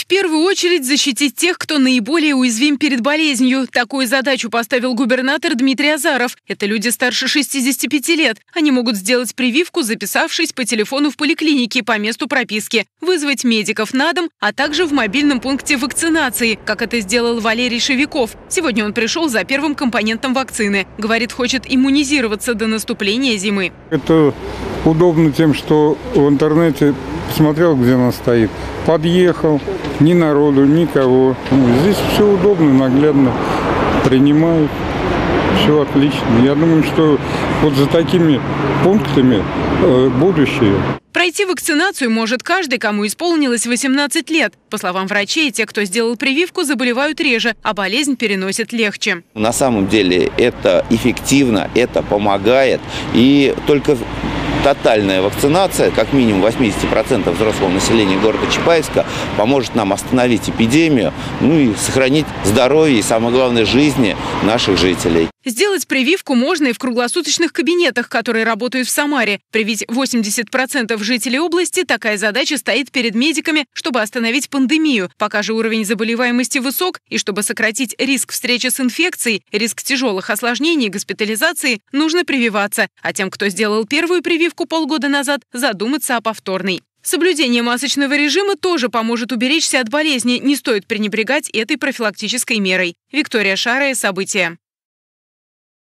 В первую очередь защитить тех, кто наиболее уязвим перед болезнью. Такую задачу поставил губернатор Дмитрий Азаров. Это люди старше 65 лет. Они могут сделать прививку, записавшись по телефону в поликлинике по месту прописки, вызвать медиков на дом, а также в мобильном пункте вакцинации, как это сделал Валерий Шевиков. Сегодня он пришел за первым компонентом вакцины. Говорит, хочет иммунизироваться до наступления зимы. Это удобно тем, что в интернете посмотрел, где она стоит, подъехал, ни народу, никого. Ну, Здесь все удобно, наглядно принимают. Все отлично. Я думаю, что вот за такими пунктами э, будущее. Пройти вакцинацию может каждый, кому исполнилось 18 лет. По словам врачей, те, кто сделал прививку, заболевают реже, а болезнь переносят легче. На самом деле это эффективно, это помогает. И только тотальная вакцинация, как минимум 80% взрослого населения города Чапаевска, поможет нам остановить эпидемию, ну и сохранить здоровье и, самое главное, жизни наших жителей. Сделать прививку можно и в круглосуточных кабинетах, которые работают в Самаре. Привить 80% жителей области такая задача стоит перед медиками, чтобы остановить пандемию. Пока же уровень заболеваемости высок, и чтобы сократить риск встречи с инфекцией, риск тяжелых осложнений и госпитализации, нужно прививаться. А тем, кто сделал первую прививку полгода назад, задуматься о повторной. Соблюдение масочного режима тоже поможет уберечься от болезни. Не стоит пренебрегать этой профилактической мерой. Виктория Шарая, события.